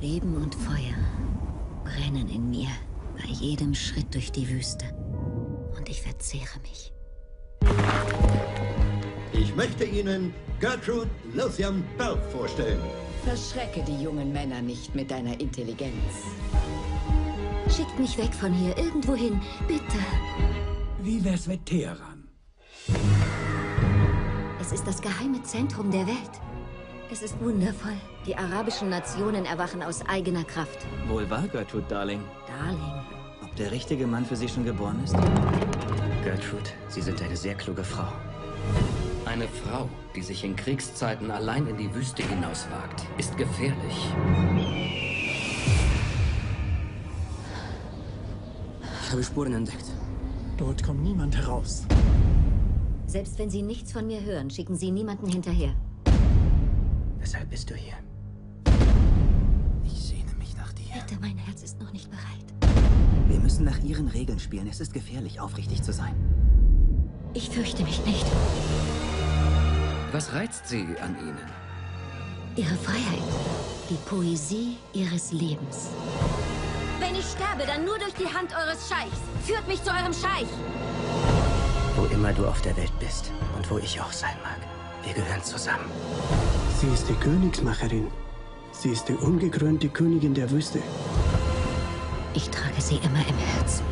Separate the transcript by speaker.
Speaker 1: Leben und Feuer brennen in mir bei jedem Schritt durch die Wüste. Und ich verzehre mich.
Speaker 2: Ich möchte Ihnen Gertrude Lothian Bell vorstellen.
Speaker 3: Verschrecke die jungen Männer nicht mit deiner Intelligenz.
Speaker 1: Schickt mich weg von hier, irgendwohin, bitte.
Speaker 4: Wie wär's mit Teheran?
Speaker 1: Es ist das geheime Zentrum der Welt. Es ist wundervoll. Die arabischen Nationen erwachen aus eigener Kraft.
Speaker 5: Wohl wahr, Gertrude, Darling.
Speaker 1: Darling.
Speaker 5: Ob der richtige Mann für Sie schon geboren ist?
Speaker 6: Gertrude, Sie sind eine sehr kluge Frau. Eine Frau, die sich in Kriegszeiten allein in die Wüste hinauswagt, ist gefährlich.
Speaker 7: Ich habe Spuren entdeckt.
Speaker 4: Dort kommt niemand heraus.
Speaker 1: Selbst wenn Sie nichts von mir hören, schicken Sie niemanden hinterher.
Speaker 6: Weshalb bist du hier?
Speaker 7: Ich sehne mich nach dir.
Speaker 1: Bitte, mein Herz ist noch nicht bereit.
Speaker 5: Wir müssen nach Ihren Regeln spielen. Es ist gefährlich, aufrichtig zu sein.
Speaker 1: Ich fürchte mich nicht.
Speaker 6: Was reizt Sie an ihnen?
Speaker 1: Ihre Freiheit. Die Poesie Ihres Lebens. Wenn ich sterbe, dann nur durch die Hand eures Scheichs. Führt mich zu eurem Scheich.
Speaker 6: Wo immer du auf der Welt bist und wo ich auch sein mag, wir gehören zusammen.
Speaker 4: Sie ist die Königsmacherin. Sie ist die ungekrönte Königin der Wüste.
Speaker 1: Ich trage sie immer im Herzen.